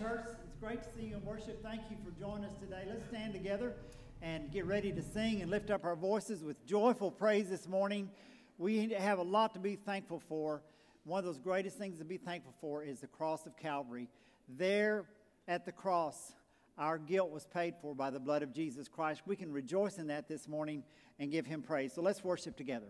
church. It's great to see you in worship. Thank you for joining us today. Let's stand together and get ready to sing and lift up our voices with joyful praise this morning. We have a lot to be thankful for. One of those greatest things to be thankful for is the cross of Calvary. There at the cross, our guilt was paid for by the blood of Jesus Christ. We can rejoice in that this morning and give him praise. So let's worship together.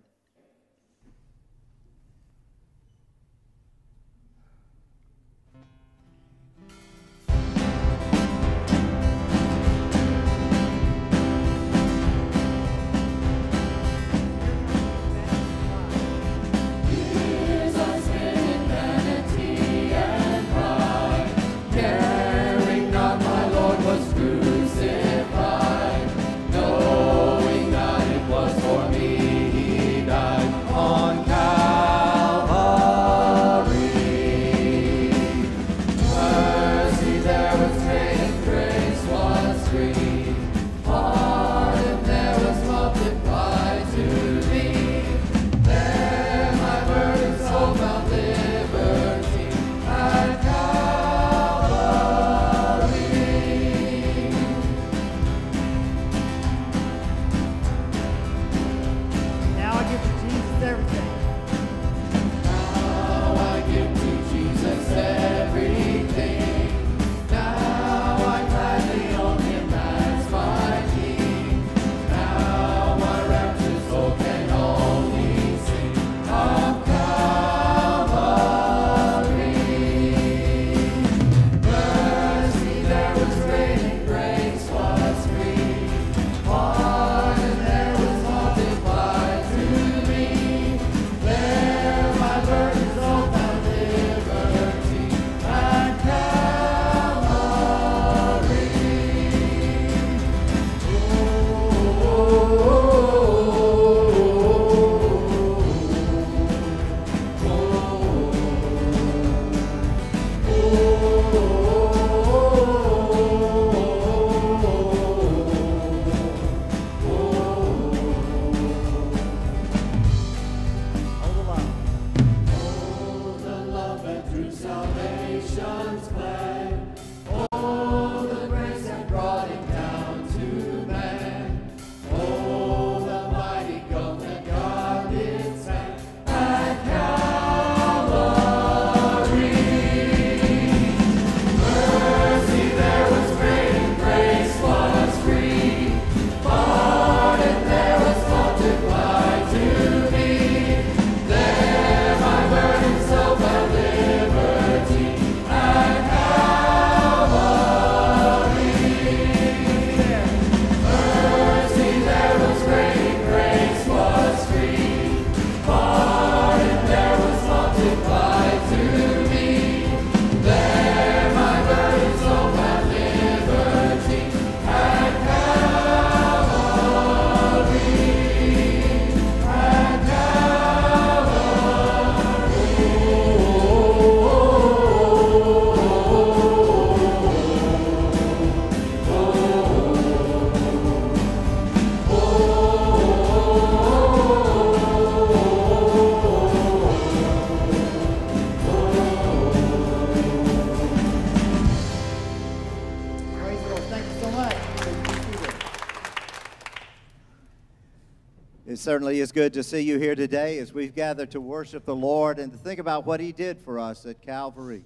Certainly is good to see you here today as we've gathered to worship the Lord and to think about what He did for us at Calvary.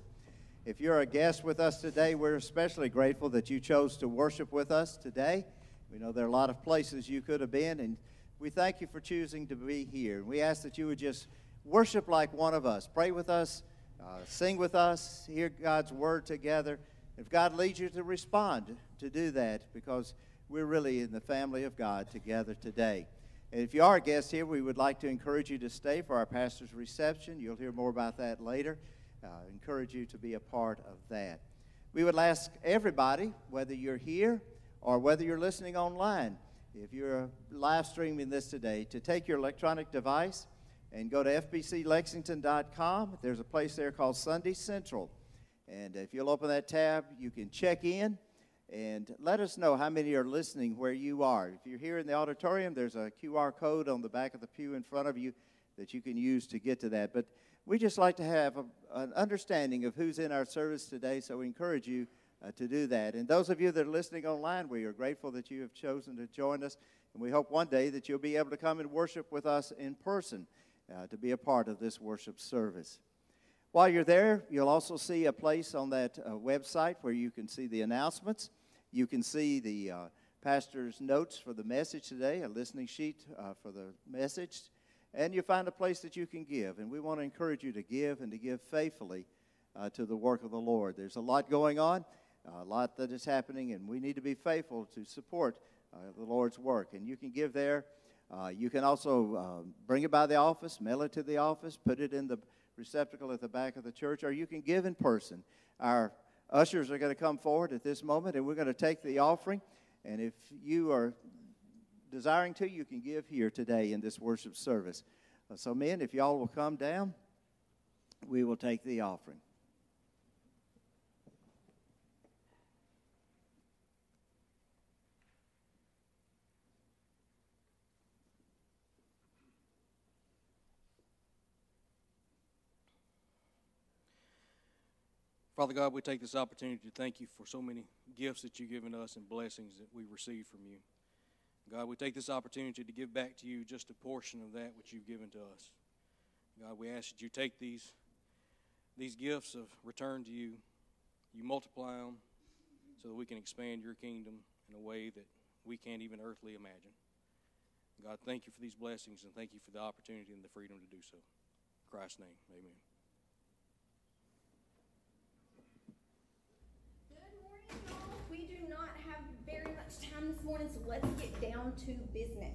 If you're a guest with us today, we're especially grateful that you chose to worship with us today. We know there are a lot of places you could have been, and we thank you for choosing to be here. We ask that you would just worship like one of us, pray with us, uh, sing with us, hear God's word together. If God leads you to respond, to do that, because we're really in the family of God together today. And if you are a guest here, we would like to encourage you to stay for our pastor's reception. You'll hear more about that later. Uh, encourage you to be a part of that. We would ask everybody, whether you're here or whether you're listening online, if you're live streaming this today, to take your electronic device and go to fbclexington.com. There's a place there called Sunday Central. And if you'll open that tab, you can check in and let us know how many are listening where you are. If you're here in the auditorium, there's a QR code on the back of the pew in front of you. that you can use to get to that. But we just like to have a, an understanding of who's in our service today, so we encourage you uh, to do that. And those of you that are listening online, we are grateful that you have chosen to join us, and we hope one day that you'll be able to come and worship with us in person uh, to be a part of this worship service. While you're there, you'll also see a place on that uh, website where you can see the announcements. You can see the uh, pastor's notes for the message today, a listening sheet uh, for the message, and you find a place that you can give. And we want to encourage you to give and to give faithfully uh, to the work of the Lord. There's a lot going on, a lot that is happening, and we need to be faithful to support uh, the Lord's work. And you can give there. Uh, you can also uh, bring it by the office, mail it to the office, put it in the receptacle at the back of the church, or you can give in person. Our ushers are going to come forward at this moment, and we're going to take the offering. And if you are desiring to, you can give here today in this worship service. Uh, so, men, if y'all will come down, we will take the offering. Father God, we take this opportunity to thank you for so many gifts that you've given us and blessings that we receive from you. God, we take this opportunity to give back to you just a portion of that which you've given to us. God, we ask that you take these, these gifts of return to you, you multiply them so that we can expand your kingdom in a way that we can't even earthly imagine. God, thank you for these blessings and thank you for the opportunity and the freedom to do so. In Christ's name, amen. time this morning, so let's get down to business.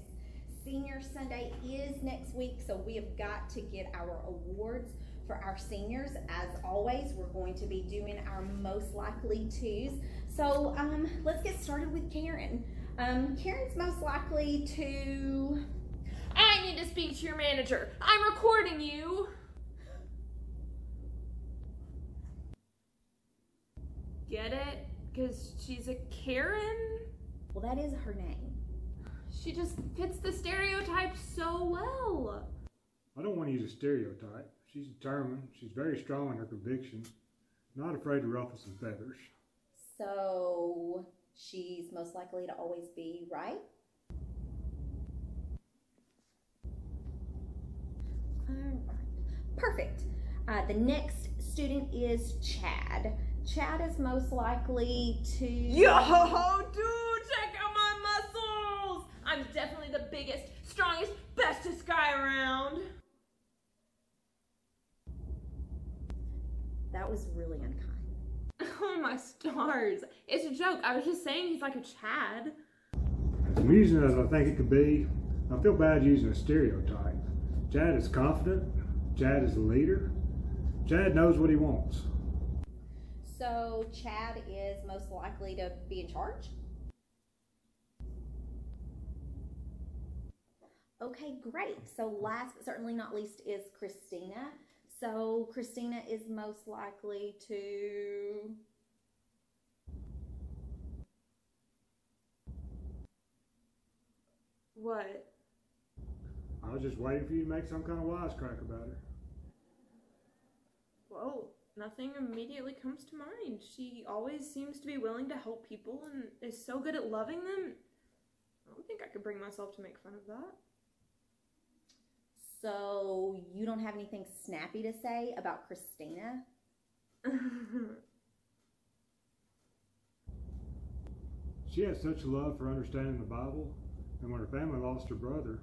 Senior Sunday is next week, so we have got to get our awards for our seniors. As always, we're going to be doing our most likely twos. So um, let's get started with Karen. Um, Karen's most likely to. I need to speak to your manager. I'm recording you. Get it? Because she's a Karen? Well, that is her name. She just fits the stereotype so well. I don't want to use a stereotype. She's determined. She's very strong in her convictions. Not afraid to ruffle some feathers. So she's most likely to always be right? Alright. Perfect. Uh, the next student is Chad. Chad is most likely to. Yo, dude! I'm definitely the biggest, strongest, bestest guy around. That was really unkind. Oh my stars. It's a joke. I was just saying he's like a Chad. As amusing as I think it could be, I feel bad using a stereotype. Chad is confident. Chad is a leader. Chad knows what he wants. So Chad is most likely to be in charge? Okay, great. So last but certainly not least is Christina. So Christina is most likely to What? I was just waiting for you to make some kind of wisecrack about her. Well, nothing immediately comes to mind. She always seems to be willing to help people and is so good at loving them. I don't think I could bring myself to make fun of that. So you don't have anything snappy to say about Christina? she has such a love for understanding the Bible, and when her family lost her brother,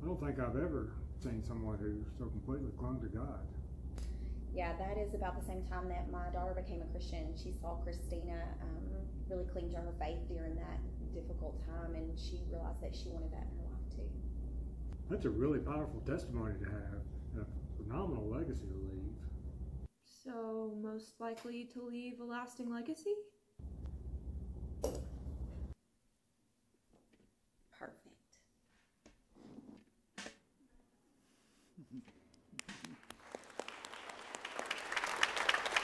I don't think I've ever seen someone who so completely clung to God. Yeah, that is about the same time that my daughter became a Christian. She saw Christina um, really cling to her faith during that difficult time, and she realized that she wanted that in her life too. That's a really powerful testimony to have and a phenomenal legacy to leave. So, most likely to leave a lasting legacy? Perfect.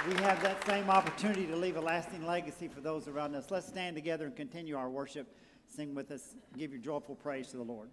We have that same opportunity to leave a lasting legacy for those around us. Let's stand together and continue our worship. Sing with us. Give your joyful praise to the Lord.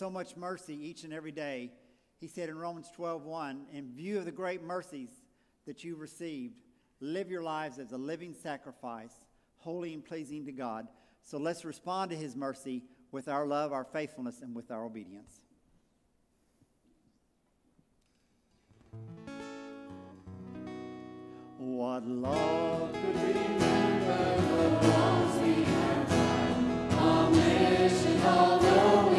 so much mercy each and every day. He said in Romans 12:1, in view of the great mercies that you received, live your lives as a living sacrifice, holy and pleasing to God. So let's respond to his mercy with our love, our faithfulness, and with our obedience. What love could remember the wrongs we have done, omniscient all knowing.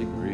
degree.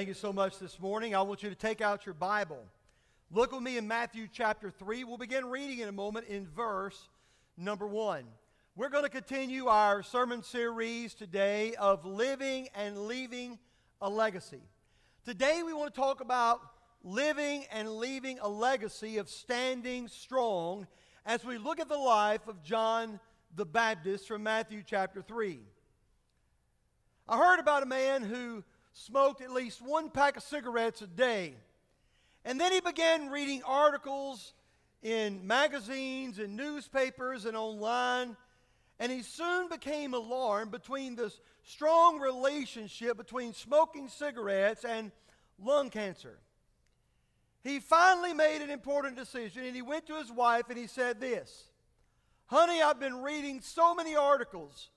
Thank you so much this morning. I want you to take out your Bible. Look with me in Matthew chapter 3. We'll begin reading in a moment in verse number 1. We're going to continue our sermon series today of living and leaving a legacy. Today we want to talk about living and leaving a legacy of standing strong as we look at the life of John the Baptist from Matthew chapter 3. I heard about a man who smoked at least one pack of cigarettes a day. And then he began reading articles in magazines and newspapers and online. And he soon became alarmed between this strong relationship between smoking cigarettes and lung cancer. He finally made an important decision and he went to his wife and he said this Honey, I've been reading so many articles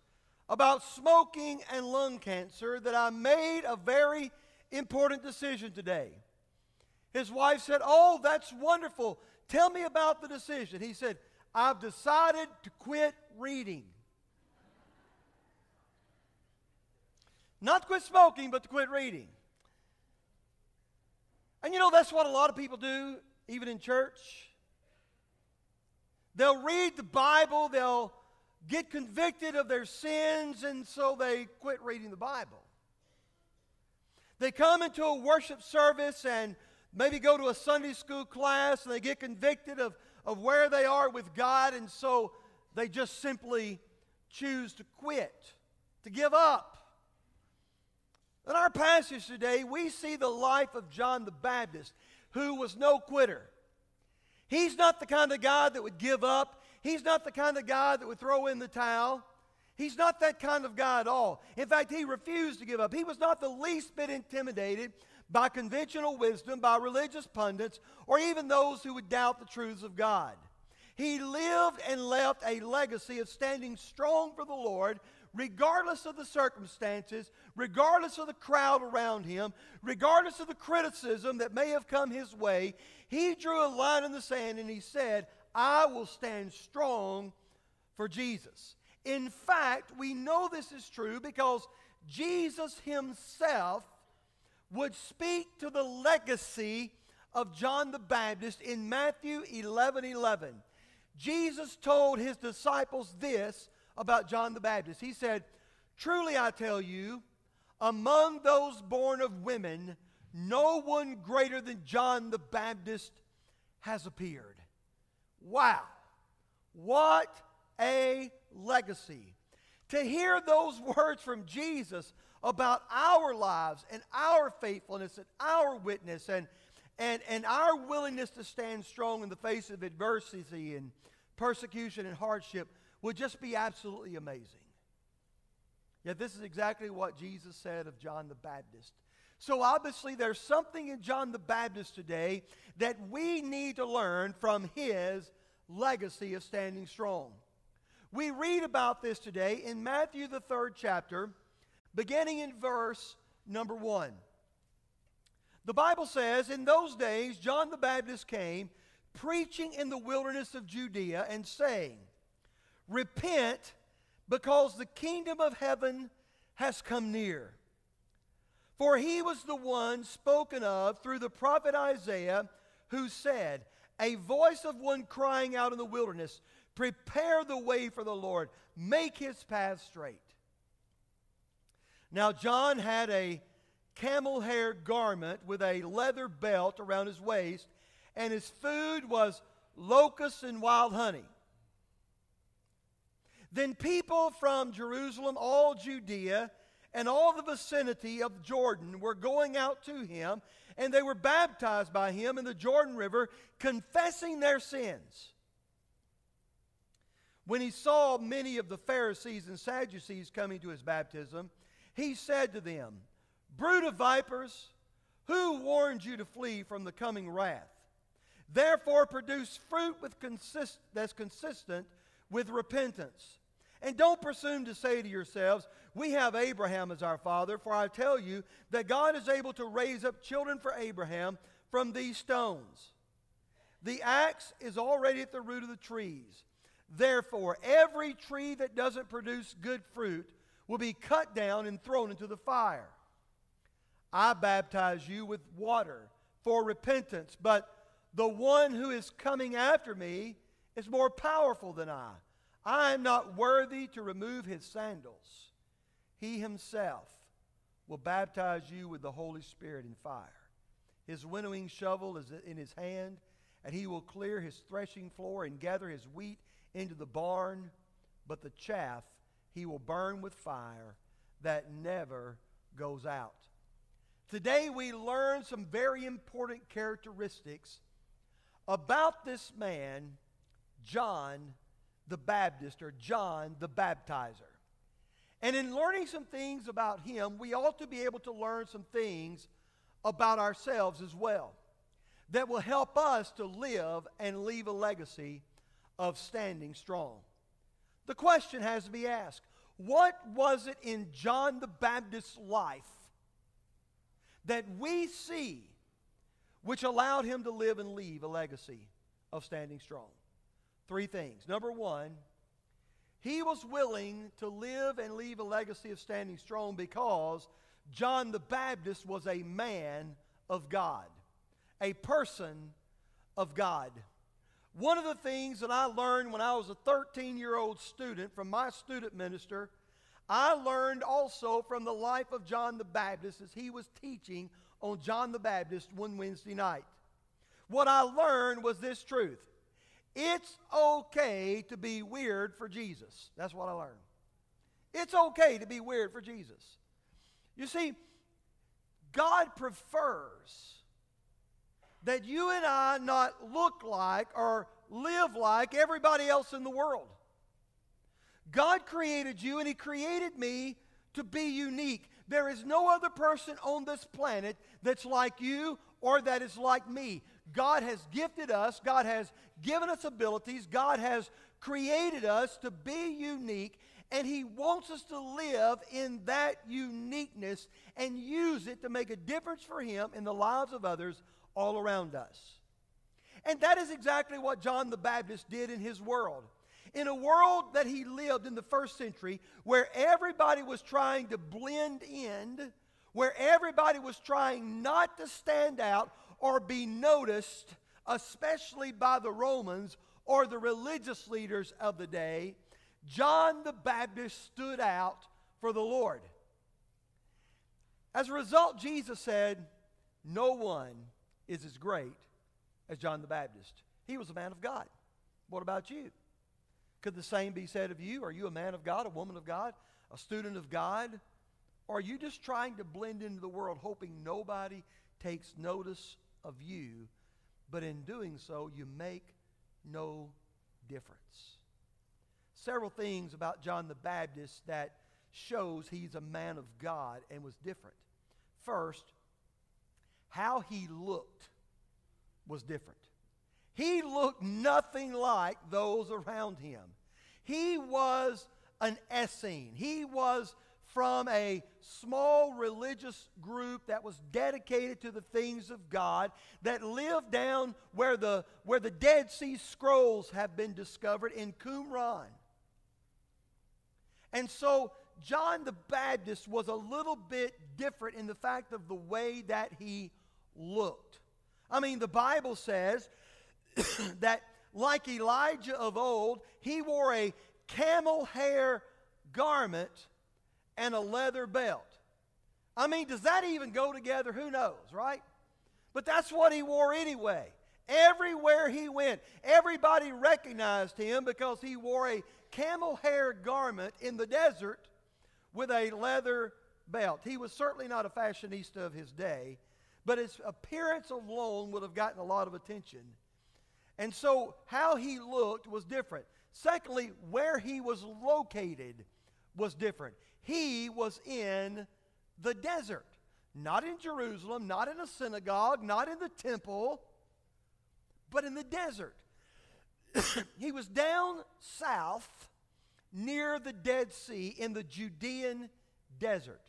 about smoking and lung cancer that I made a very important decision today. His wife said, Oh, that's wonderful. Tell me about the decision. He said, I've decided to quit reading. Not to quit smoking, but to quit reading. And you know, that's what a lot of people do, even in church. They'll read the Bible, they'll get convicted of their sins, and so they quit reading the Bible. They come into a worship service and maybe go to a Sunday school class and they get convicted of, of where they are with God, and so they just simply choose to quit, to give up. In our passage today, we see the life of John the Baptist, who was no quitter. He's not the kind of guy that would give up. He's not the kind of guy that would throw in the towel. He's not that kind of guy at all. In fact, he refused to give up. He was not the least bit intimidated by conventional wisdom, by religious pundits, or even those who would doubt the truths of God. He lived and left a legacy of standing strong for the Lord, regardless of the circumstances, regardless of the crowd around him, regardless of the criticism that may have come his way. He drew a line in the sand and he said, I will stand strong for Jesus. In fact, we know this is true because Jesus himself would speak to the legacy of John the Baptist in Matthew 11 11. Jesus told his disciples this about John the Baptist. He said, Truly I tell you, among those born of women, no one greater than John the Baptist has appeared. Wow. What a legacy. To hear those words from Jesus about our lives and our faithfulness and our witness and, and, and our willingness to stand strong in the face of adversity and persecution and hardship would just be absolutely amazing. Yet, this is exactly what Jesus said of John the Baptist. So, obviously, there's something in John the Baptist today that we need to learn from his legacy of standing strong. We read about this today in Matthew, the third chapter, beginning in verse number one. The Bible says, In those days, John the Baptist came, preaching in the wilderness of Judea, and saying, Repent, because the kingdom of heaven has come near. For he was the one spoken of through the prophet Isaiah, who said, A voice of one crying out in the wilderness, Prepare the way for the Lord, make his path straight. Now, John had a camel hair garment with a leather belt around his waist, and his food was locusts and wild honey. Then people from Jerusalem, all Judea, and all the vicinity of Jordan were going out to him, and they were baptized by him in the Jordan River, confessing their sins. When he saw many of the Pharisees and Sadducees coming to his baptism, he said to them, Brood of vipers, who warned you to flee from the coming wrath? Therefore, produce fruit with consist- that's consistent with repentance. And don't presume to say to yourselves, We have Abraham as our father, for I tell you that God is able to raise up children for Abraham from these stones. The axe is already at the root of the trees. Therefore, every tree that doesn't produce good fruit will be cut down and thrown into the fire. I baptize you with water for repentance, but the one who is coming after me is more powerful than I. I am not worthy to remove his sandals. He himself will baptize you with the Holy Spirit and fire. His winnowing shovel is in his hand, and he will clear his threshing floor and gather his wheat into the barn, but the chaff he will burn with fire that never goes out. Today we learn some very important characteristics about this man, John the Baptist, or John the Baptizer. And in learning some things about him, we ought to be able to learn some things about ourselves as well that will help us to live and leave a legacy of standing strong. The question has to be asked what was it in John the Baptist's life that we see which allowed him to live and leave a legacy of standing strong? Three things. Number one, he was willing to live and leave a legacy of standing strong because John the Baptist was a man of God, a person of God. One of the things that I learned when I was a 13 year old student from my student minister, I learned also from the life of John the Baptist as he was teaching on John the Baptist one Wednesday night. What I learned was this truth it's okay to be weird for Jesus. That's what I learned. It's okay to be weird for Jesus. You see, God prefers that you and I not look like or live like everybody else in the world. God created you and He created me to be unique. There is no other person on this planet that's like you or that is like me. God has gifted us, God has given us abilities, God has created us to be unique, and He wants us to live in that uniqueness and use it to make a difference for Him in the lives of others all around us. And that is exactly what John the Baptist did in his world. In a world that he lived in the first century, where everybody was trying to blend in, where everybody was trying not to stand out or be noticed, especially by the Romans or the religious leaders of the day, John the Baptist stood out for the Lord. As a result, Jesus said, No one is as great as John the Baptist. He was a man of God. What about you? Could the same be said of you? Are you a man of God, a woman of God, a student of God? Or are you just trying to blend into the world, hoping nobody takes notice of you, but in doing so, you make no difference? Several things about John the Baptist that shows he's a man of God and was different. First, how he looked was different. He looked nothing like those around him. He was an Essene. He was from a small religious group that was dedicated to the things of God, that lived down where the, where the Dead Sea Scrolls have been discovered in Qumran. And so John the Baptist was a little bit different in the fact of the way that he looked. I mean, the Bible says that, like Elijah of old, he wore a camel hair garment and a leather belt. I mean, does that even go together? Who knows, right? But that's what he wore anyway. Everywhere he went, everybody recognized him because he wore a camel hair garment in the desert with a leather belt. He was certainly not a fashionista of his day, but his appearance alone would have gotten a lot of attention. And so, how he looked was different. Secondly, where he was located was different. He was in the desert, not in Jerusalem, not in a synagogue, not in the temple, but in the desert. he was down south near the Dead Sea in the Judean desert.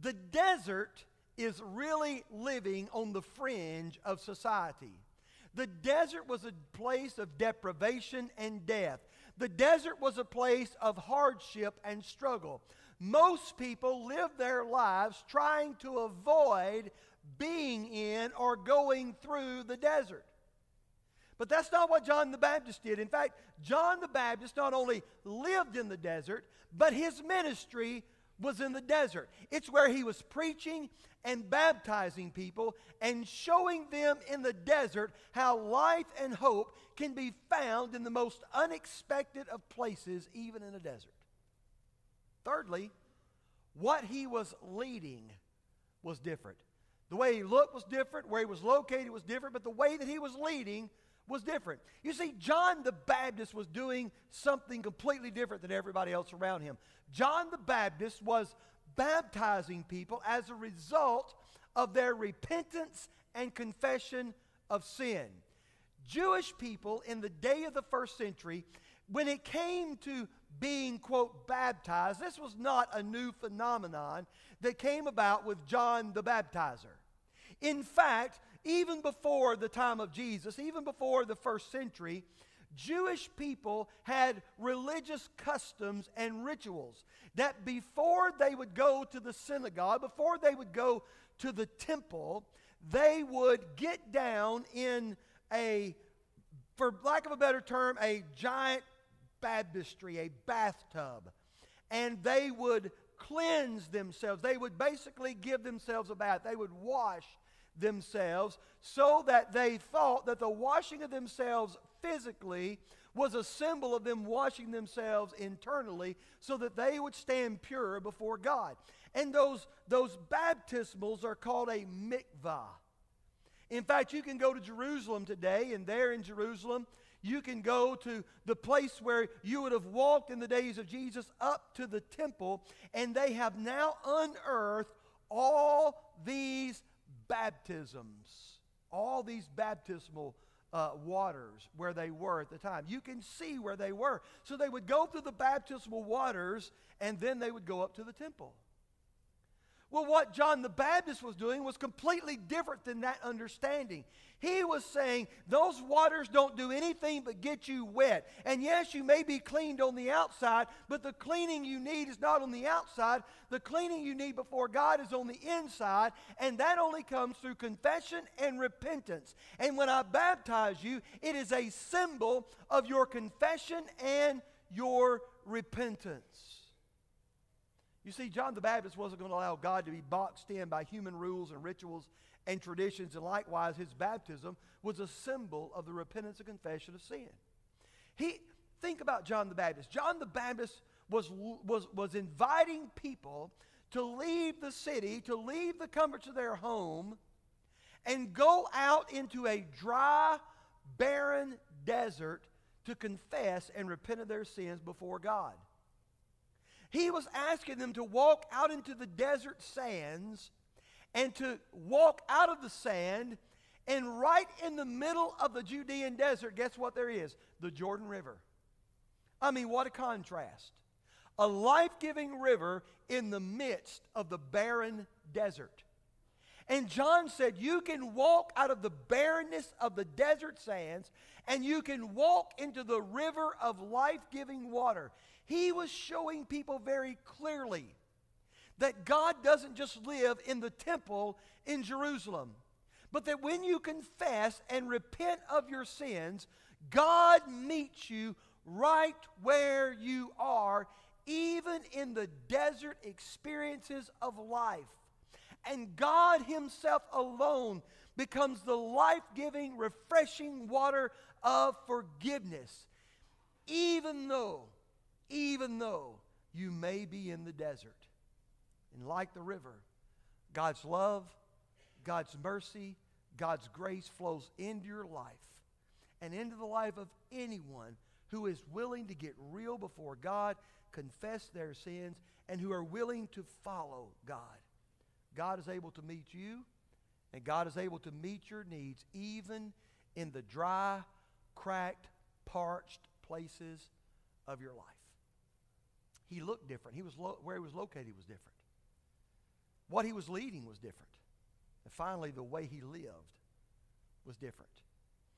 The desert is really living on the fringe of society. The desert was a place of deprivation and death. The desert was a place of hardship and struggle. most people live their lives trying to avoid being in or going through the desert. But that's not what John the Baptist did. In fact, John the Baptist not only lived in the desert, but his ministry was in the desert. It's where he was preaching and baptizing people and showing them in the desert how life and hope can be found in the most unexpected of places, even in a desert. Thirdly, what he was leading was different. The way he looked was different, where he was located was different, but the way that he was leading was different. You see, John the Baptist was doing something completely different than everybody else around him. John the Baptist was baptizing people as a result of their repentance and confession of sin. Jewish people in the day of the first century, when it came to being, quote, baptized, this was not a new phenomenon that came about with John the Baptizer. In fact, even before the time of Jesus, even before the first century, Jewish people had religious customs and rituals that before they would go to the synagogue, before they would go to the temple, they would get down in a, for lack of a better term, a giant baptistry, a bathtub. And they would cleanse themselves. They would basically give themselves a bath. They would wash themselves so that they thought that the washing of themselves physically was a symbol of them washing themselves internally so that they would stand pure before God. And those, those baptismals are called a mikvah. In fact, you can go to Jerusalem today, and there in Jerusalem, you can go to the place where you would have walked in the days of Jesus up to the temple, and they have now unearthed all these baptisms, all these baptismal uh, waters where they were at the time. You can see where they were. So they would go through the baptismal waters and then they would go up to the temple. Well, what John the Baptist was doing was completely different than that understanding. He was saying those waters don't do anything but get you wet. And yes, you may be cleaned on the outside, but the cleaning you need is not on the outside. The cleaning you need before God is on the inside, and that only comes through confession and repentance. And when I baptize you, it is a symbol of your confession and your repentance. You see, John the Baptist wasn't going to allow God to be boxed in by human rules and rituals and traditions, and likewise, his baptism was a symbol of the repentance and confession of sin. He, think about John the Baptist. John the Baptist was, was, was inviting people to leave the city, to leave the comforts of their home, and go out into a dry, barren desert to confess and repent of their sins before God. He was asking them to walk out into the desert sands and to walk out of the sand, and right in the middle of the Judean desert, guess what there is? The Jordan River. I mean, what a contrast. A life giving river in the midst of the barren desert. And John said, You can walk out of the barrenness of the desert sands and you can walk into the river of life giving water. He was showing people very clearly that God doesn't just live in the temple in Jerusalem, but that when you confess and repent of your sins, God meets you right where you are, even in the desert experiences of life. And God Himself alone becomes the life giving, refreshing water of forgiveness, even though even though you may be in the desert. And like the river, God's love, God's mercy, God's grace flows into your life and into the life of anyone who is willing to get real before God, confess their sins, and who are willing to follow God. God is able to meet you, and God is able to meet your needs even in the dry, cracked, parched places of your life. He looked different. He was lo- where he was located was different. What he was leading was different. And finally, the way he lived was different.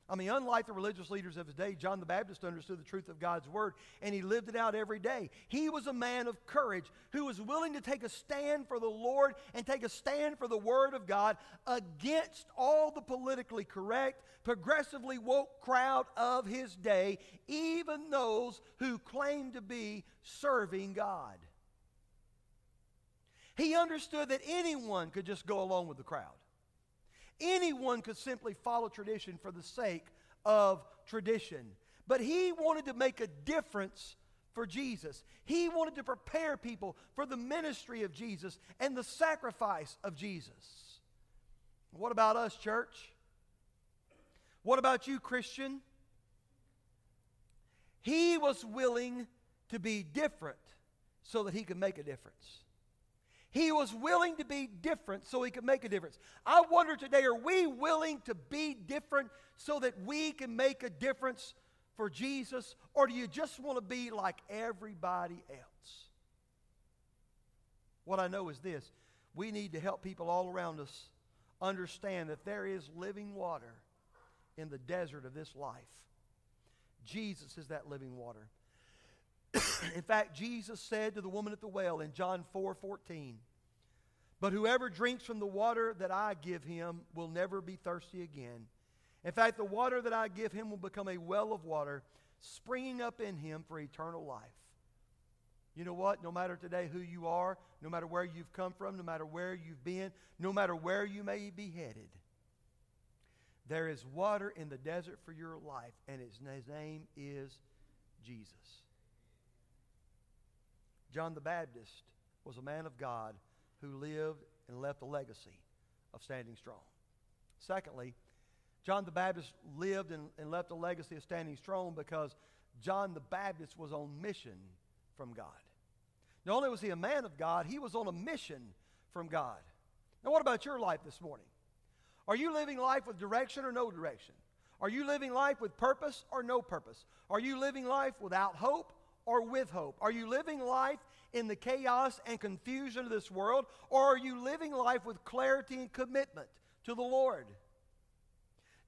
I mean, unlike the religious leaders of his day, John the Baptist understood the truth of God's word and he lived it out every day. He was a man of courage who was willing to take a stand for the Lord and take a stand for the word of God against all the politically correct, progressively woke crowd of his day, even those who claimed to be serving God. He understood that anyone could just go along with the crowd. Anyone could simply follow tradition for the sake of tradition. But he wanted to make a difference for Jesus. He wanted to prepare people for the ministry of Jesus and the sacrifice of Jesus. What about us, church? What about you, Christian? He was willing to be different so that he could make a difference. He was willing to be different so he could make a difference. I wonder today are we willing to be different so that we can make a difference for Jesus? Or do you just want to be like everybody else? What I know is this we need to help people all around us understand that there is living water in the desert of this life. Jesus is that living water. in fact, Jesus said to the woman at the well in John 4 14, But whoever drinks from the water that I give him will never be thirsty again. In fact, the water that I give him will become a well of water springing up in him for eternal life. You know what? No matter today who you are, no matter where you've come from, no matter where you've been, no matter where you may be headed, there is water in the desert for your life, and his name is Jesus. John the Baptist was a man of God who lived and left a legacy of standing strong. Secondly, John the Baptist lived and, and, left a legacy of standing strong because John the Baptist was on mission from God. Not only was he a man of God, he was on a mission from God. Now, what about your life this morning? Are you living life with direction or no direction? Are you living life with purpose or no purpose? Are you living life without hope or with hope? Are you living life in the chaos and confusion of this world, or are you living life with clarity and commitment to the Lord?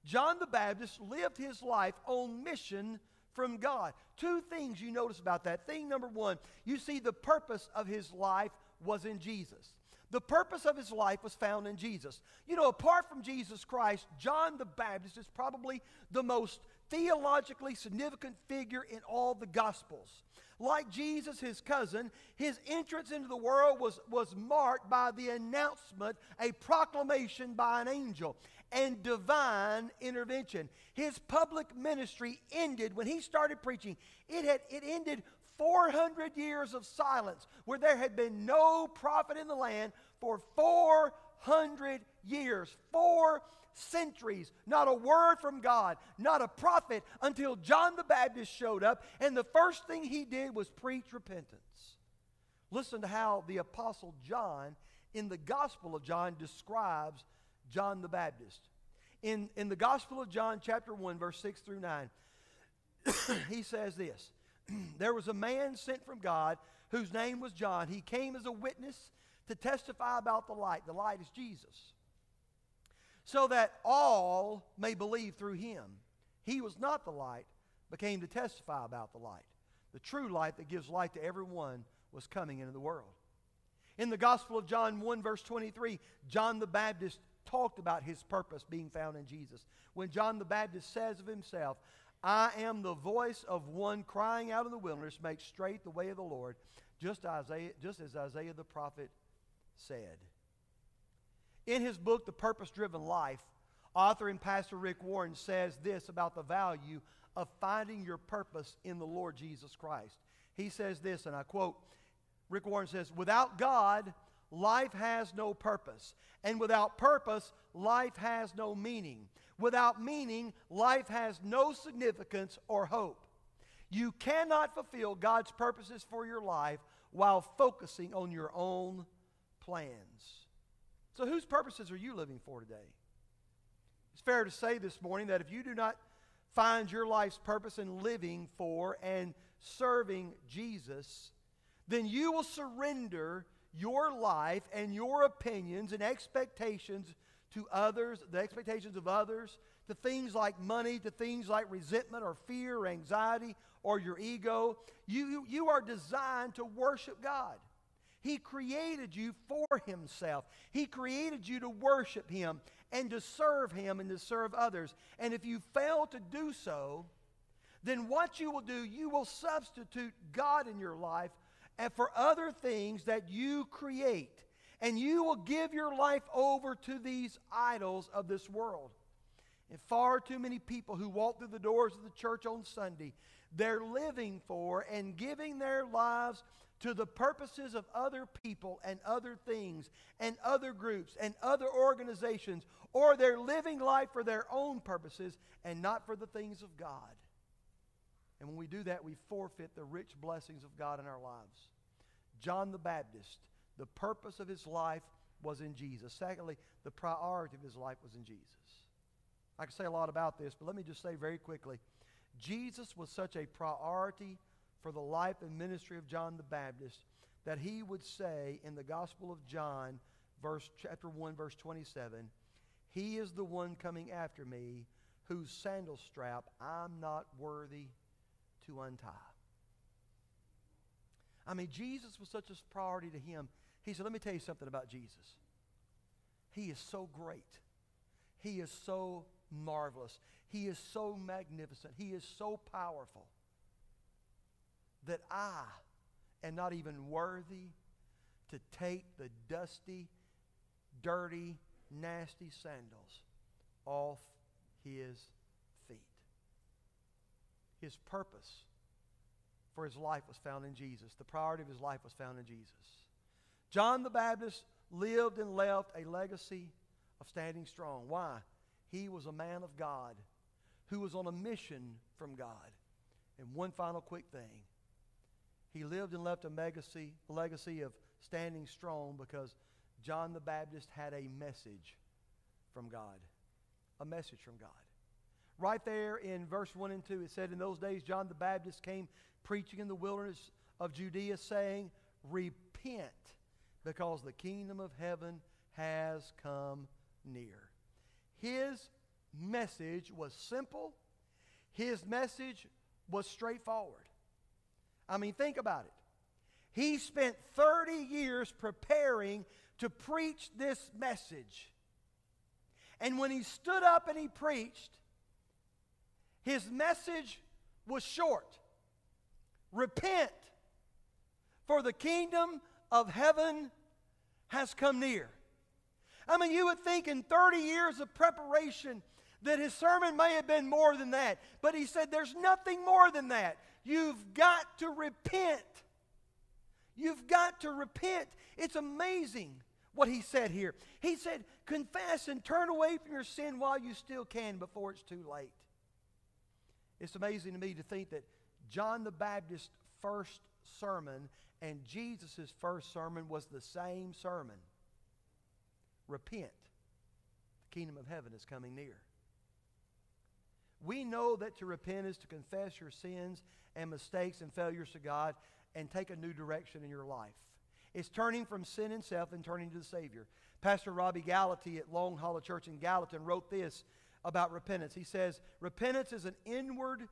John the Baptist lived his life on mission from God. Two things you notice about that. Thing number one, you see the purpose of his life was in Jesus. The purpose of his life was found in Jesus. You know, apart from Jesus Christ, John the Baptist is probably the most theologically significant figure in all the Gospels. Like Jesus, his cousin, his entrance into the world was, was marked by the announcement, a proclamation by an angel, and divine intervention. His public ministry ended when he started preaching. It, had, it ended 400 years of silence where there had been no prophet in the land for 400 years. Four centuries, not a word from God, not a prophet until John the Baptist showed up, and the first thing he did was preach repentance. Listen to how the Apostle John in the Gospel of John describes John the Baptist. In, in the Gospel of John, chapter 1, verse 6 through 9, he says this There was a man sent from God whose name was John. He came as a witness to testify about the light. The light is Jesus so that all may believe through him. He was not the light, but came to testify about the light. The true light that gives light to everyone was coming into the world. In the Gospel of John 1, verse 23, John the Baptist talked about his purpose being found in Jesus. When John the Baptist says of himself, I am the voice of one crying out in the wilderness, make straight the way of the Lord, just, Isaiah, just as Isaiah the prophet said. In his book, The Purpose Driven Life, author and pastor Rick Warren says this about the value of finding your purpose in the Lord Jesus Christ. He says this, and I quote Rick Warren says, Without God, life has no purpose. And without purpose, life has no meaning. Without meaning, life has no significance or hope. You cannot fulfill God's purposes for your life while focusing on your own plans. So, whose purposes are you living for today? It's fair to say this morning that if you do not find your life's purpose in living for and serving Jesus, then you will surrender your life and your opinions and expectations to others, the expectations of others, to things like money, to things like resentment or fear or anxiety or your ego. You, you, you are designed to worship God. He created you for Himself. He created you to worship Him and to serve Him and to serve others. And if you fail to do so, then what you will do, you will substitute God in your life and for other things that you create. And you will give your life over to these idols of this world. And far too many people who walk through the doors of the church on Sunday, they're living for and giving their lives to the purposes of other people and other things and other groups and other organizations, or they're living life for their own purposes and not for the things of God. And when we do that, we forfeit the rich blessings of God in our lives. John the Baptist, the purpose of his life was in Jesus. Secondly, the priority of his life was in Jesus. I could say a lot about this, but let me just say very quickly Jesus was such a priority for the life and ministry of John the Baptist that he would say in the Gospel of John, verse chapter 1, verse 27, He is the one coming after me, whose sandal strap I'm not worthy to untie. I mean, Jesus was such a priority to him. He said, Let me tell you something about Jesus. He is so great. He is so marvelous. He is so magnificent. He is so powerful that I am not even worthy to take the dusty, dirty, nasty sandals off his feet. His purpose for his life was found in Jesus. The priority of his life was found in Jesus. John the Baptist lived and left a legacy of standing strong. Why? He was a man of God who was on a mission from God. And one final quick thing. He lived and left a legacy, a legacy of standing strong because John the Baptist had a message from God. A message from God. Right there in verse 1 and 2, it said, In those days, John the Baptist came preaching in the wilderness of Judea, saying, Repent, because the kingdom of heaven has come near. His message was simple, his message was straightforward. I mean, think about it. He spent 30 years preparing to preach this message. And when he stood up and he preached, his message was short Repent, for the kingdom of heaven has come near. I mean, you would think in 30 years of preparation that his sermon may have been more than that. But he said, There's nothing more than that. You've got to repent. You've got to repent. It's amazing what he said here. He said, Confess and turn away from your sin while you still can before it's too late. It's amazing to me to think that John the Baptist's first sermon and Jesus' first sermon was the same sermon. Repent. The kingdom of heaven is coming near. We know that to repent is to confess your sins and mistakes and failures to God and take a new direction in your life. It's turning from sin and self and turning to the Savior. Pastor Robbie Gallaty at Long Hollow Church in Gallatin wrote this about repentance. He says, Repentance is an inward,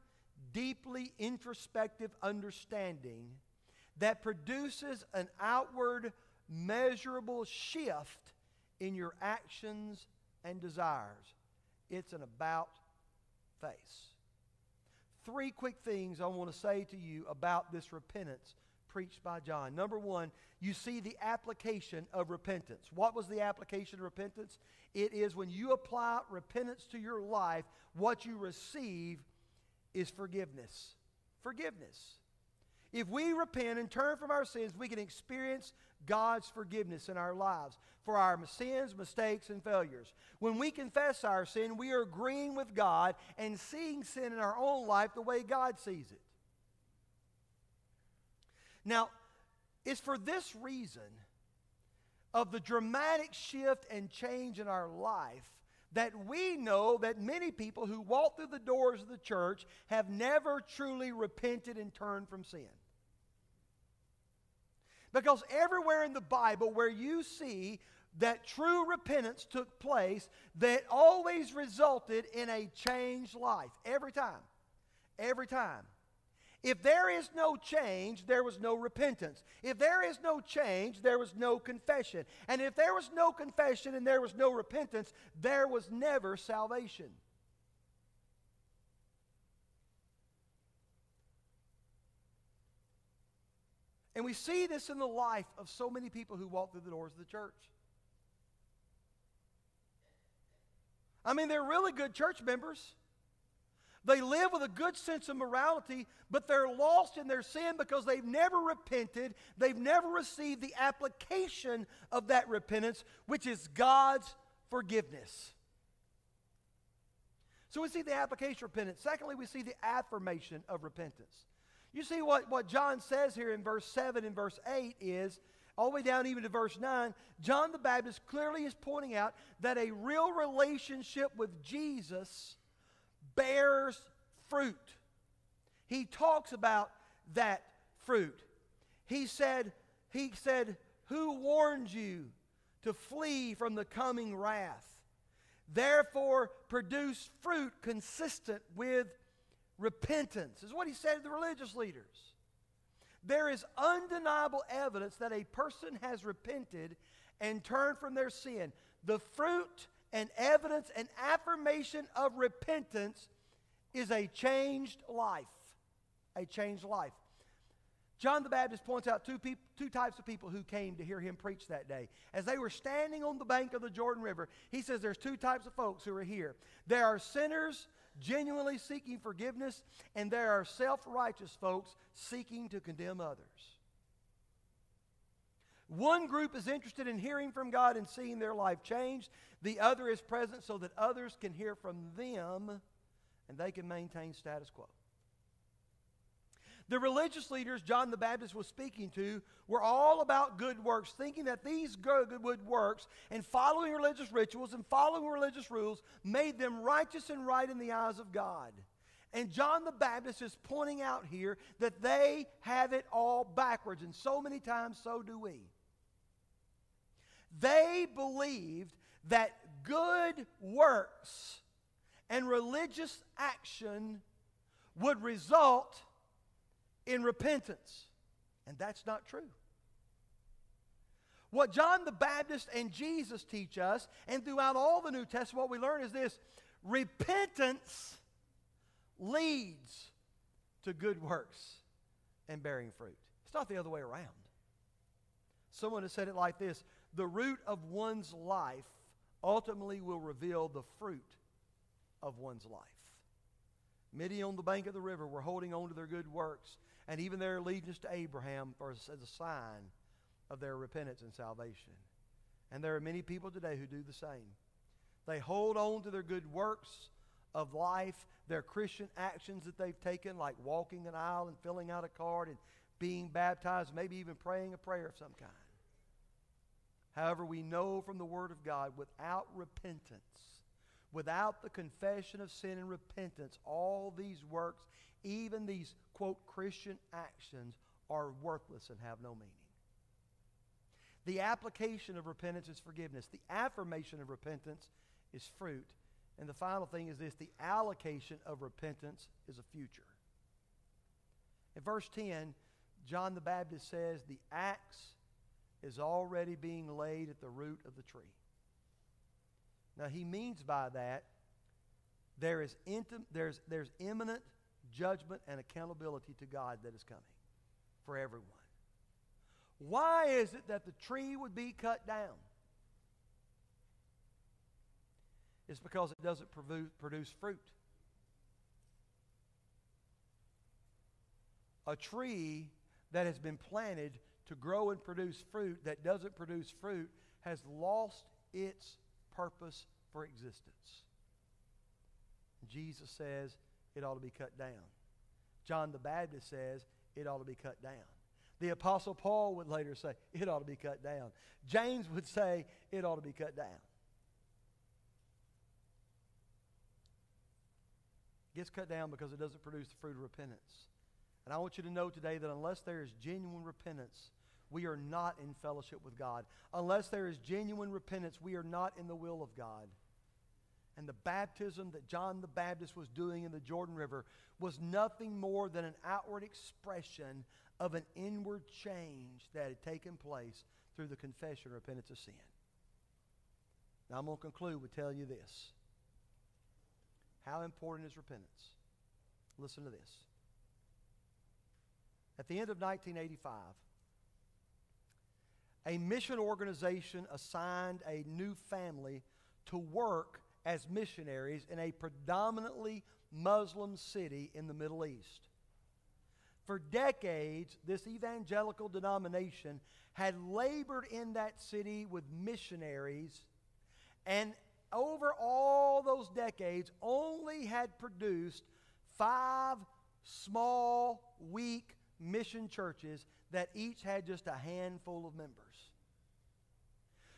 deeply introspective understanding that produces an outward, measurable shift in your actions and desires. It's an about face. Three quick things I want to say to you about this repentance preached by John. Number one, you see the application of repentance. What was the application of repentance? It is when you apply repentance to your life, what you receive is forgiveness. Forgiveness. If we repent and turn from our sins, we can experience God's forgiveness in our lives for our sins, mistakes, and failures. When we confess our sin, we are agreeing with God and seeing sin in our own life the way God sees it. Now, it's for this reason of the dramatic shift and change in our life that we know that many people who walk through the doors of the church have never truly repented and turned from sin. Because everywhere in the Bible where you see that true repentance took place that always resulted in a changed life. Every time. Every time. If there is no change, there was no repentance. If there is no change, there was no confession. And if there was no confession and there was no repentance, there was never salvation. And we see this in the life of so many people who walk through the doors of the church. I mean, they're really good church members. They live with a good sense of morality, but they're lost in their sin because they've never repented. They've never received the application of that repentance, which is God's forgiveness. So we see the application of repentance. Secondly, we see the affirmation of repentance. You see what, what John says here in verse 7 and verse 8 is, all the way down even to verse 9, John the Baptist clearly is pointing out that a real relationship with Jesus bears fruit. He talks about that fruit. He said, he said, Who warned you to flee from the coming wrath? Therefore, produce fruit consistent with repentance, is what he said to the religious leaders. There is undeniable evidence that a person has repented and turned from their sin. The fruit and evidence and affirmation of repentance is a changed life. A changed life. John the Baptist points out two, peop- two types of people who came to hear him preach that day. As they were standing on the bank of the Jordan River, he says there's two types of folks who are here. There are sinners genuinely seeking forgiveness, and there are self righteous folks seeking to condemn others. One group is interested in hearing from God and seeing their life changed. The other is present so that others can hear from them and they can maintain status quo. The religious leaders John the Baptist was speaking to were all about good works, thinking that these good works and following religious rituals and following religious rules made them righteous and right in the eyes of God. And John the Baptist is pointing out here that they have it all backwards, and so many times so do we. They believed that good works and religious action would result in repentance. And that's not true. What John the Baptist and Jesus teach us, and throughout all the New Testament, what we learn is this repentance leads to good works and bearing fruit. It's not the other way around. Someone has said it like this the root of one's life ultimately will reveal the fruit of one's life. Many on the bank of the river were holding on to their good works, and even their allegiance to Abraham as a sign of their repentance and salvation. And there are many people today who do the same. They hold on to their good works of life, their Christian actions that they've taken, like walking an aisle and filling out a card and being baptized, maybe even praying a prayer of some kind. However, we know from the Word of God without repentance, without the confession of sin and repentance, all these works, even these, quote, Christian actions, are worthless and have no meaning. The application of repentance is forgiveness. The affirmation of repentance is fruit. And the final thing is this the allocation of repentance is a future. In verse 10, John the Baptist says, The axe is already being laid at the root of the tree. Now, he means by that there is intim- there's, there's imminent judgment and accountability to God that is coming for everyone. Why is it that the tree would be cut down? It's because it doesn't produce fruit. A tree that has been planted to grow and produce fruit that doesn't produce fruit has lost its purpose for existence. Jesus says it ought to be cut down. John the Baptist says it ought to be cut down. The Apostle Paul would later say it ought to be cut down. James would say it ought to be cut down. It gets cut down because it doesn't produce the fruit of repentance. And I want you to know today that unless there is genuine repentance, we are not in fellowship with God. Unless there is genuine repentance, we are not in the will of God. And the baptism that John the Baptist was doing in the Jordan River was nothing more than an outward expression of an inward change that had taken place through the confession and repentance of sin. Now, I'm going to conclude with telling you this. How important is repentance? Listen to this. At the end of 1985, a mission organization assigned a new family to work as missionaries in a predominantly Muslim city in the Middle East. For decades, this evangelical denomination had labored in that city with missionaries, and over all those decades, only had produced five small, weak mission churches that each had just a handful of members.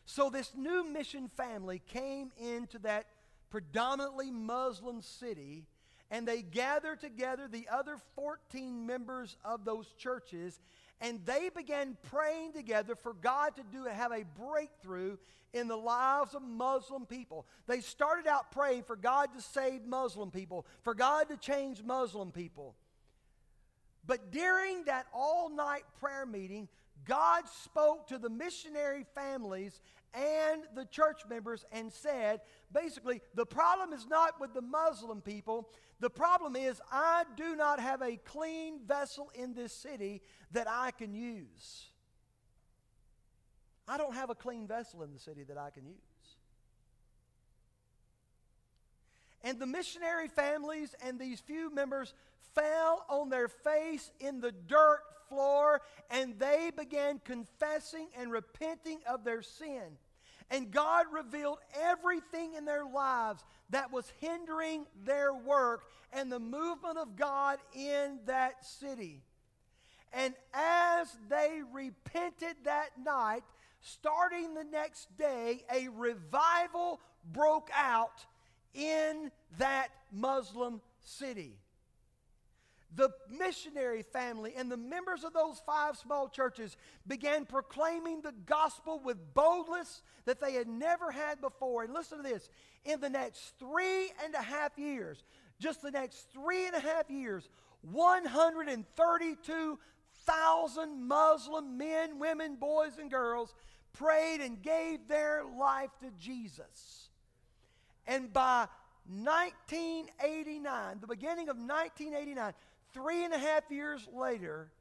So, this new mission family came into that predominantly Muslim city and they gathered together the other 14 members of those churches and they began praying together for God to do have a breakthrough in the lives of Muslim people. They started out praying for God to save Muslim people, for God to change Muslim people. But during that all night prayer meeting, God spoke to the missionary families and the church members and said, basically, the problem is not with the Muslim people. The problem is, I do not have a clean vessel in this city that I can use. I don't have a clean vessel in the city that I can use. And the missionary families and these few members fell on their face in the dirt floor and they began confessing and repenting of their sin. And God revealed everything in their lives that was hindering their work and the movement of God in that city. And as they repented that night, starting the next day, a revival broke out in that Muslim city the missionary family and the members of those five small churches began proclaiming the gospel with boldness that they had never had before. And listen to this in the next three and a half years, just the next three and a half years, 132,000 Muslim men, women, boys, and girls prayed and gave their life to Jesus. And by 1989, the beginning of 1989, three and a half years later,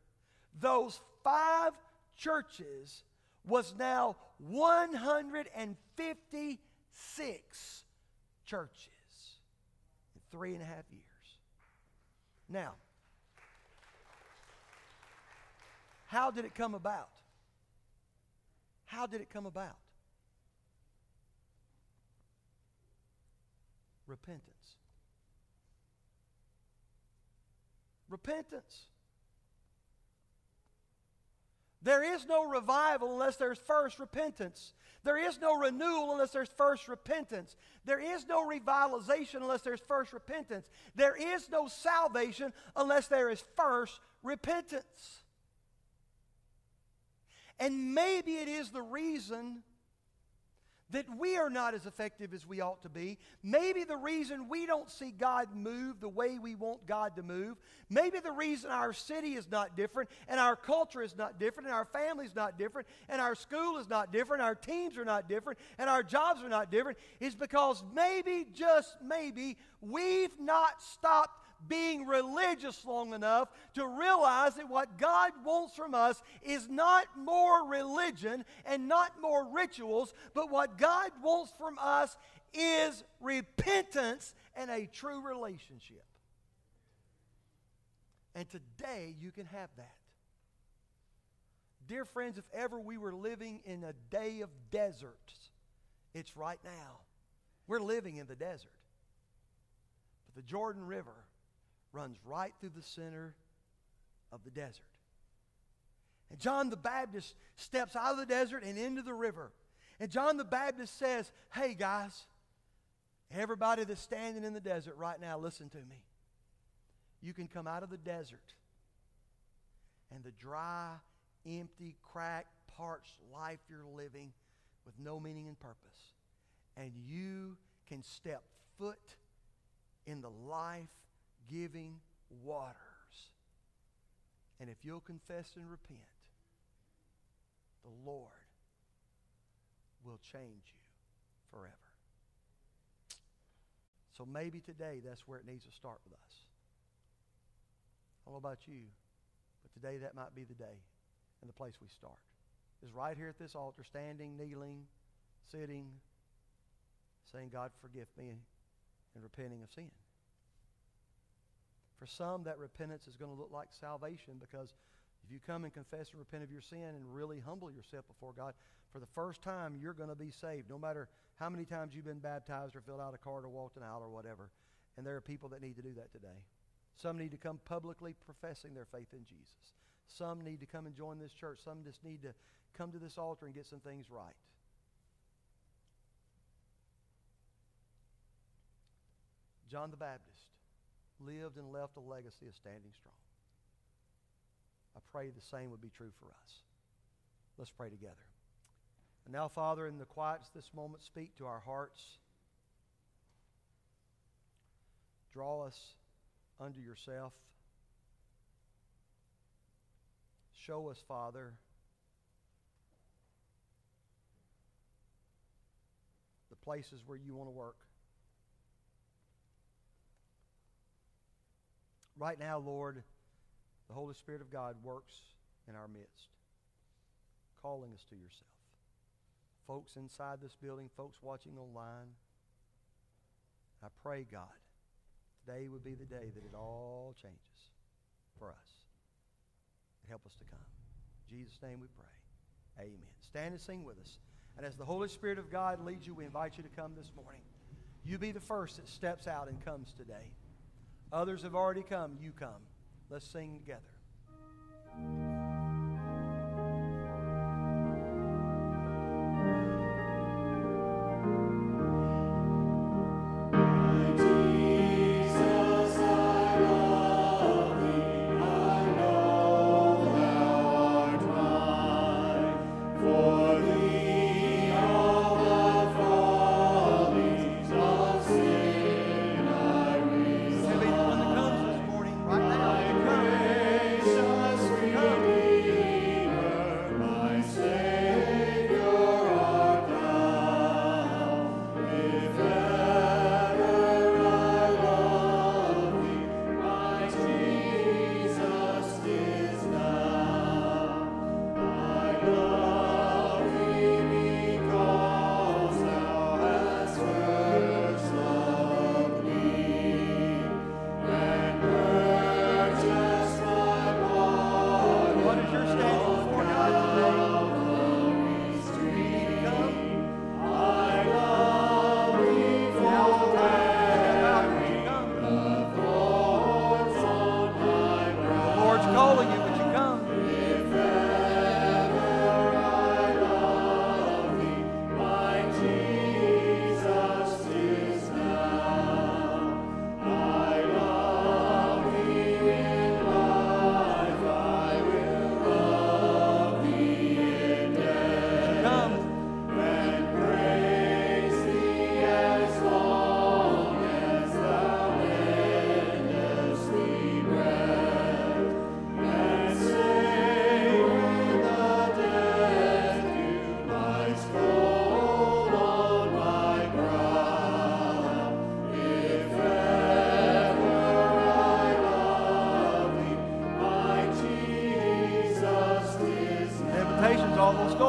those five churches was now 156 churches in three and a half years. Now, how did it come about? How did it come about? Repentance. repentance. There is no revival unless there's first repentance. There is no renewal unless there's first repentance. There is no revitalization unless there's first repentance. There is no salvation unless there is first repentance. And maybe it is the reason that we are not as effective as we ought to be. Maybe the reason we don't see God move the way we want God to move. Maybe the reason our city is not different, and our culture is not different, and our family is not different, and our school is not different, our teams are not different, and our jobs are not different, is because maybe, just maybe, we've not stopped being religious long enough to realize that what God wants from us is not more religion and not more rituals, but what God wants from us is repentance and a true relationship. And today you can have that. Dear friends, if ever we were living in a day of deserts, it's right now. We're living in the desert. But the Jordan River runs right through the center of the desert. And John the Baptist steps out of the desert and into the river. And John the Baptist says, Hey, guys, everybody that's standing in the desert right now, listen to me. You can come out of the desert, and the dry, empty, cracked, parched life you're living with no meaning and purpose. And you can step foot in the life giving waters. And if you'll confess and repent, the Lord will change you forever. So maybe today that's where it needs to start with us. I don't know about you, but today that might be the day and the place we start. Is right here at this altar, standing, kneeling, sitting, saying, God, forgive me, and repenting of sin. For some, that repentance is going to look like salvation because if you come and confess and repent of your sin and really humble yourself before God, for the first time, you're going to be saved, no matter how many times you've been baptized or filled out a card or walked an aisle or whatever. And there are people that need to do that today. Some need to come publicly professing their faith in Jesus. Some need to come and join this church. Some just need to come to this altar and get some things right. John the Baptist lived and left a legacy of standing strong. I pray the same would be true for us. Let's pray together. And now, Father, in the quietness of this moment, speak to our hearts. Draw us unto yourself. Show us, Father, the places where you want to work. Right now, Lord, the Holy Spirit of God works in our midst, calling us to yourself. Folks inside this building, folks watching online, I pray, God, today would be the day that it all changes for us. Help us to come. In Jesus' name we pray. Amen. Stand and sing with us. And as the Holy Spirit of God leads you, we invite you to come this morning. You be the first that steps out and comes today. Others have already come. You come. Let's sing together.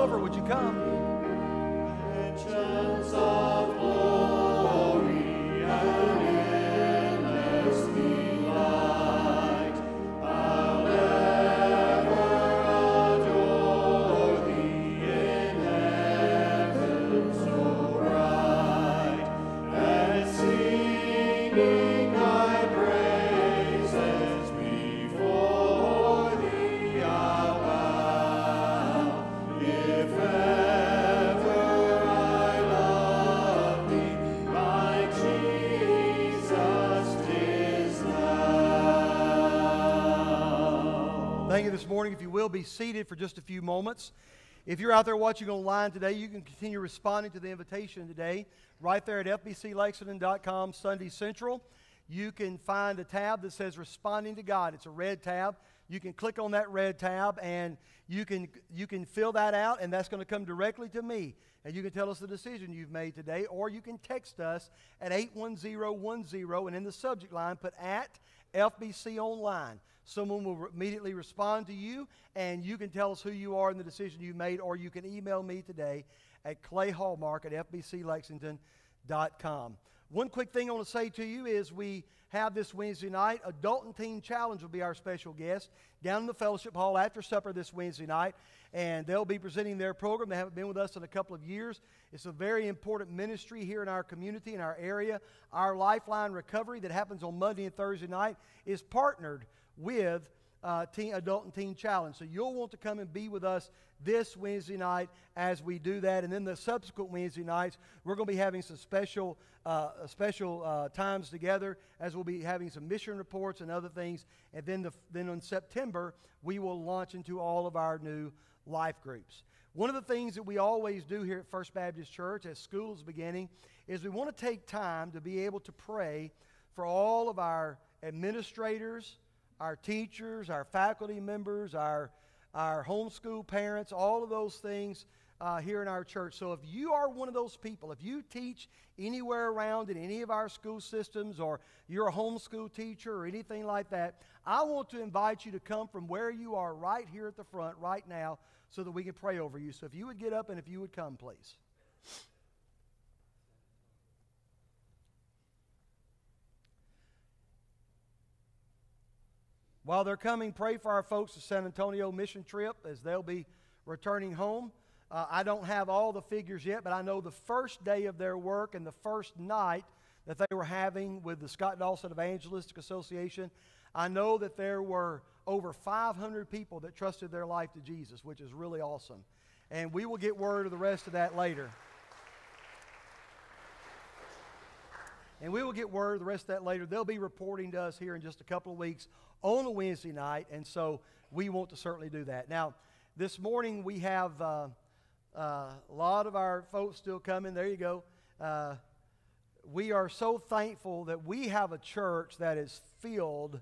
Over. Would you come? Will, be seated for just a few moments. If you're out there watching online today, you can continue responding to the invitation today right there at fbclexington.com Sunday Central. You can find a tab that says Responding to God. It's a red tab. You can click on that red tab and you can, you can fill that out, and that's going to come directly to me. And you can tell us the decision you've made today, or you can text us at 81010 and in the subject line put at FBC Online. Someone will immediately respond to you, and you can tell us who you are and the decision you made, or you can email me today at clayhallmark at fbclexington.com. One quick thing I want to say to you is we have this Wednesday night. Adult and Teen Challenge will be our special guest down in the fellowship hall after supper this Wednesday night, and they'll be presenting their program. They haven't been with us in a couple of years. It's a very important ministry here in our community, in our area. Our Lifeline Recovery that happens on Monday and Thursday night is partnered with uh, teen, Adult and Teen Challenge. So you'll want to come and be with us this Wednesday night as we do that. And then the subsequent Wednesday nights, we're going to be having some special, uh, special uh, times together as we'll be having some mission reports and other things. And then, the, then in September, we will launch into all of our new life groups. One of the things that we always do here at First Baptist Church as school is beginning is we want to take time to be able to pray for all of our administrators, our teachers, our faculty members, our, our homeschool parents, all of those things uh, here in our church. So if you are one of those people, if you teach anywhere around in any of our school systems, or you're a homeschool teacher or anything like that, I want to invite you to come from where you are right here at the front right now so that we can pray over you. So if you would get up and if you would come, please. While they're coming, pray for our folks at San Antonio mission trip as they'll be returning home. Uh, I don't have all the figures yet, but I know the first day of their work and the first night that they were having with the Scott Dawson Evangelistic Association, I know that there were over 500 people that trusted their life to Jesus, which is really awesome. And we will get word of the rest of that later. And we will get word the rest of that later. They'll be reporting to us here in just a couple of weeks on a Wednesday night, and so we want to certainly do that. Now, this morning we have uh, uh, a lot of our folks still coming. There you go. Uh, we are so thankful that we have a church that is filled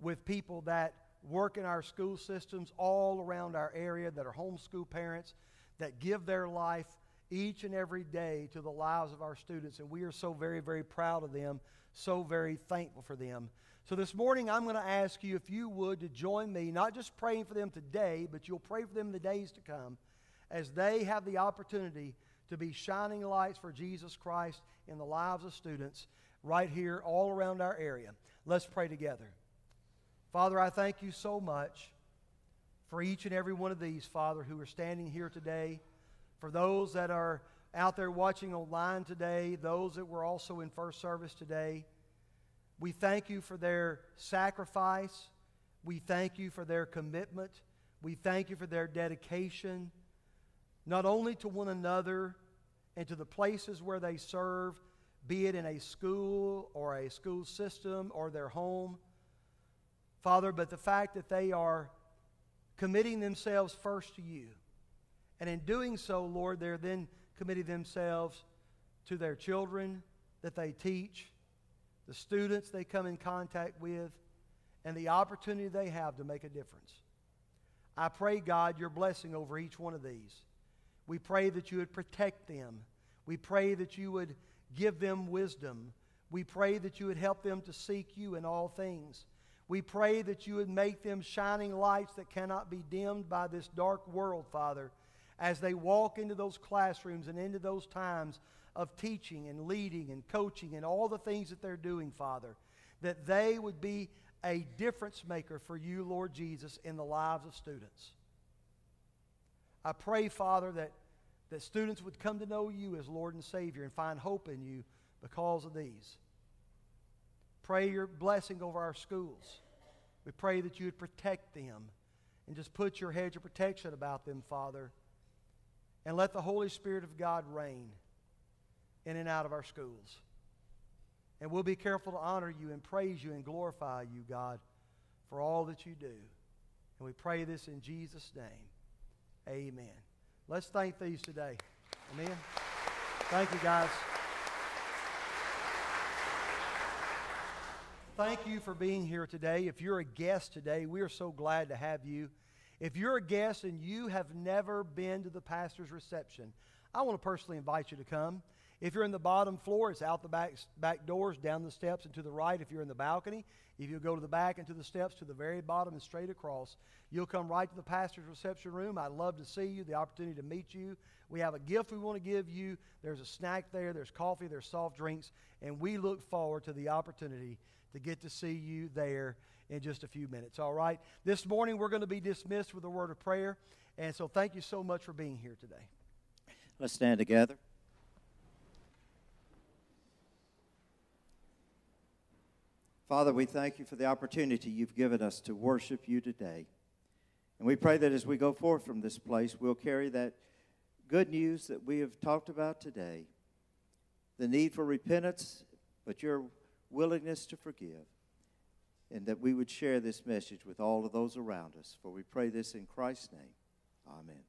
with people that work in our school systems all around our area that are homeschool parents that give their life each and every day to the lives of our students. And we are so very, very proud of them, so very thankful for them. So this morning, I'm going to ask you if you would to join me, not just praying for them today, but you'll pray for them the days to come as they have the opportunity to be shining lights for Jesus Christ in the lives of students right here all around our area. Let's pray together. Father, I thank you so much for each and every one of these, Father, who are standing here today, for those that are out there watching online today, those that were also in first service today. We thank you for their sacrifice. We thank you for their commitment. We thank you for their dedication, not only to one another and to the places where they serve, be it in a school or a school system or their home, Father, but the fact that they are committing themselves first to you. And in doing so, Lord, they're then committing themselves to their children that they teach, the students they come in contact with, and the opportunity they have to make a difference. I pray, God, your blessing over each one of these. We pray that you would protect them. We pray that you would give them wisdom. We pray that you would help them to seek you in all things. We pray that you would make them shining lights that cannot be dimmed by this dark world, Father, as they walk into those classrooms and into those times of teaching and leading and coaching and all the things that they're doing, Father, that they would be a difference maker for you, Lord Jesus, in the lives of students. I pray, Father, that, that students would come to know you as Lord and Savior and find hope in you because of these. Pray your blessing over our schools. We pray that you would protect them and just put your hedge of protection about them, Father. And let the Holy Spirit of God reign in and out of our schools. And we'll be careful to honor you and praise you and glorify you, God, for all that you do. And we pray this in Jesus' name. Amen. Let's thank these today. Amen. Thank you, guys. Thank you for being here today. If you're a guest today, we are so glad to have you. If you're a guest and you have never been to the pastor's reception, I want to personally invite you to come. If you're in the bottom floor, it's out the back, back doors, down the steps, and to the right. If you're in the balcony, if you go to the back and to the steps to the very bottom and straight across, you'll come right to the pastor's reception room. I'd love to see you, the opportunity to meet you. We have a gift we want to give you. There's a snack there, there's coffee, there's soft drinks, and we look forward to the opportunity to get to see you there in just a few minutes. All right? This morning we're going to be dismissed with a word of prayer, and so thank you so much for being here today. Let's stand together. Father, we thank you for the opportunity you've given us to worship you today. And we pray that as we go forth from this place, we'll carry that good news that we have talked about today the need for repentance, but your willingness to forgive. And that we would share this message with all of those around us. For we pray this in Christ's name. Amen.